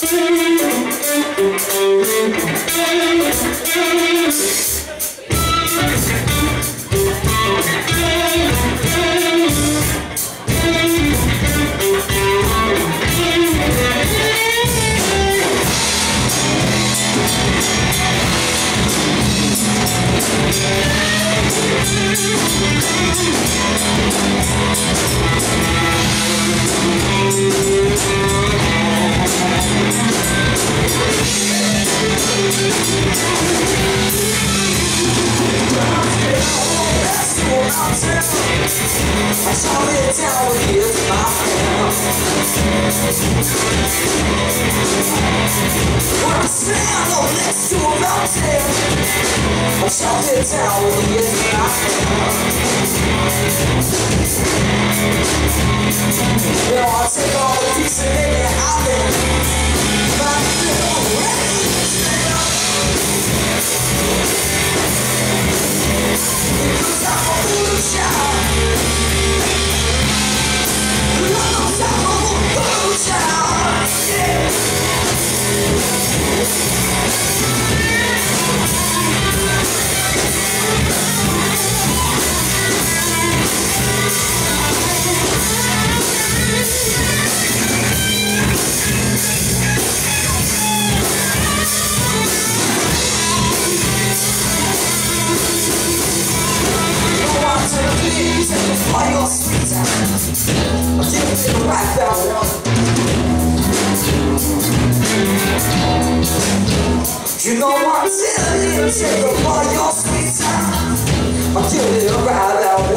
I When I stand up next to a mountain I it down with my friend You know I'm take up all your sweet time. I'll give it a ride out